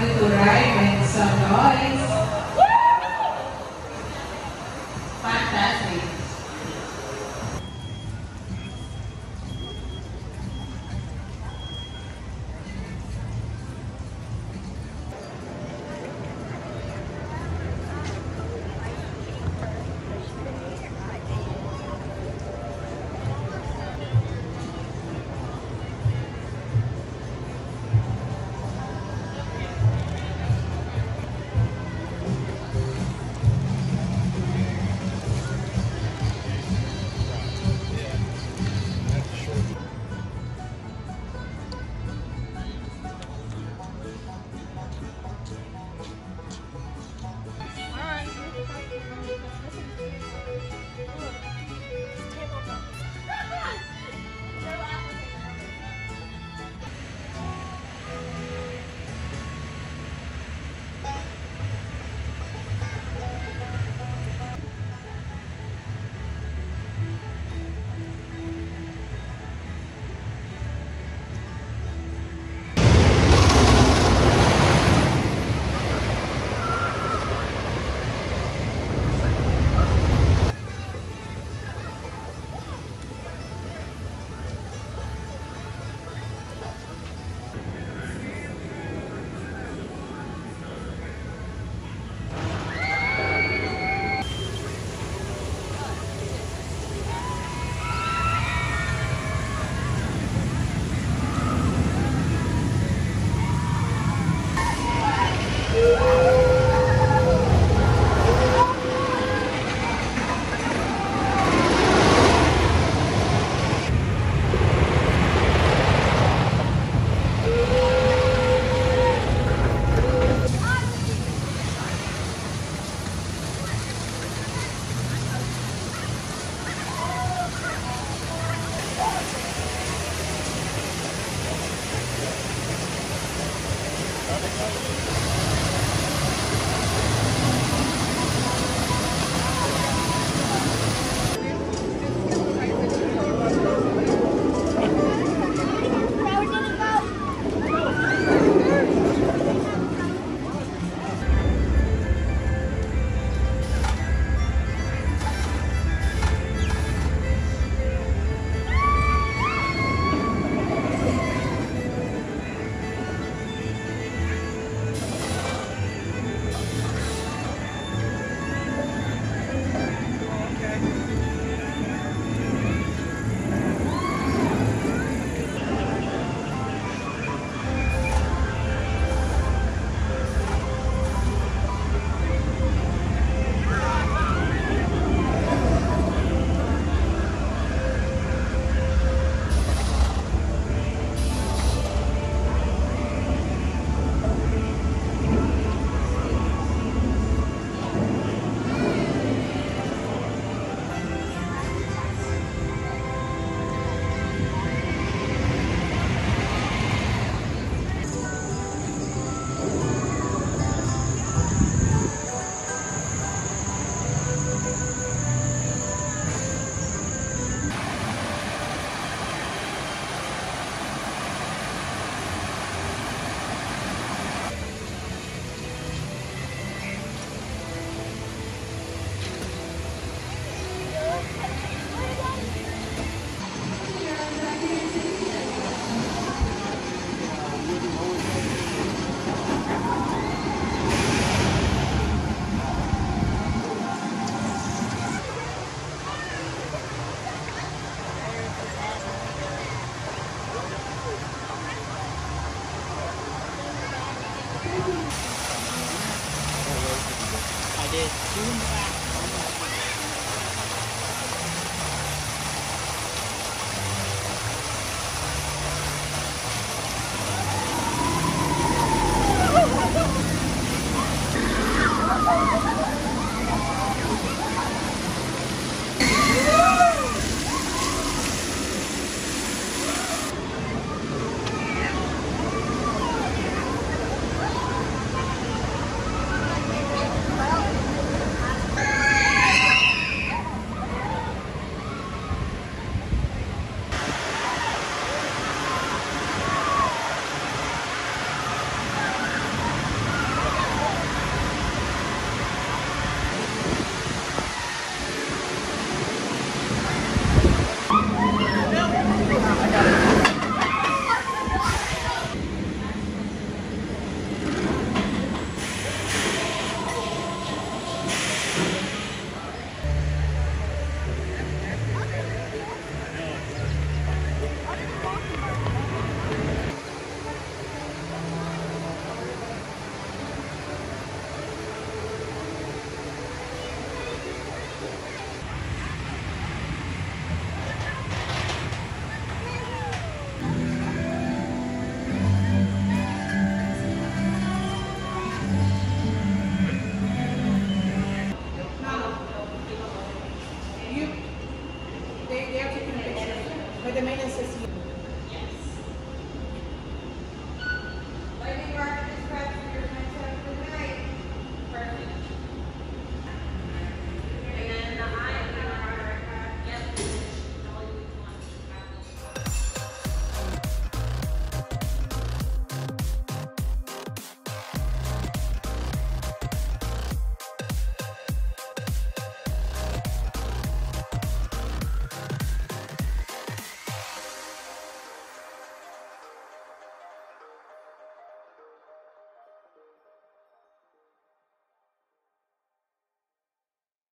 you to write and some noise. để xuống ra mas também necessário